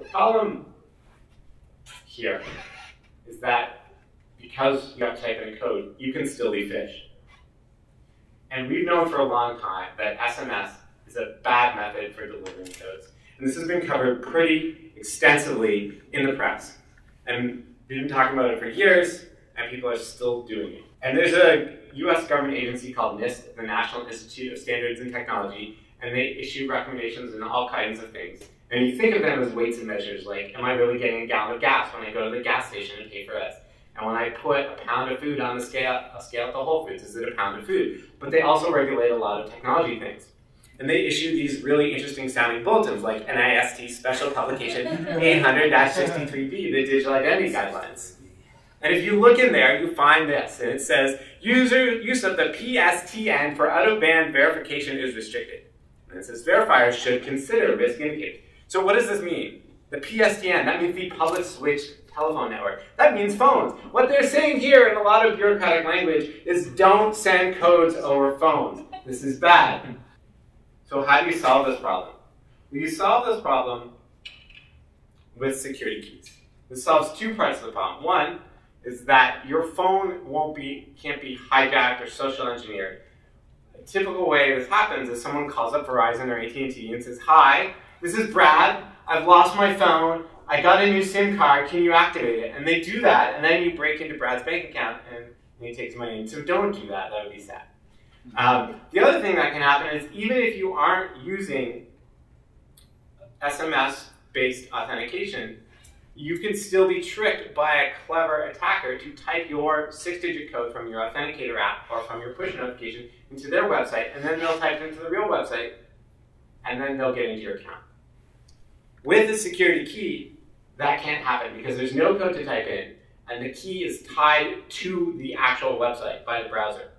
The problem here is that because you have to type in code, you can still be phished. And we've known for a long time that SMS is a bad method for delivering codes. And this has been covered pretty extensively in the press. And we've been talking about it for years, and people are still doing it. And there's a US government agency called NIST, the National Institute of Standards and Technology, and they issue recommendations on all kinds of things. And you think of them as weights and measures, like, am I really getting a gallon of gas when I go to the gas station and pay for this? And when I put a pound of food on the scale, a scale at the Whole Foods, is it a pound of food? But they also regulate a lot of technology things. And they issue these really interesting sounding bulletins like NIST Special Publication 800-63B, the Digital Identity Guidelines. And if you look in there, you find this, and it says, User use of the PSTN for out-of-band verification is restricted. And it says verifiers should consider risk indicators. So what does this mean? The PSTN, that means the public switch telephone network. That means phones. What they're saying here in a lot of bureaucratic language is don't send codes over phones. This is bad. So how do you solve this problem? Well, you solve this problem with security keys. This solves two parts of the problem. One is that your phone won't be can't be hijacked or social engineered. A typical way this happens is someone calls up Verizon or AT&T and says, "Hi, this is Brad. I've lost my phone. I got a new SIM card. Can you activate it?" And they do that, and then you break into Brad's bank account and he takes money. So don't do that. That would be sad. Um, the other thing that can happen is even if you aren't using SMS-based authentication, you can still be tricked by a clever attacker to type your six-digit code from your authenticator app or from your push notification into their website, and then they'll type it into the real website, and then they'll get into your account. With the security key, that can't happen because there's no code to type in, and the key is tied to the actual website by the browser.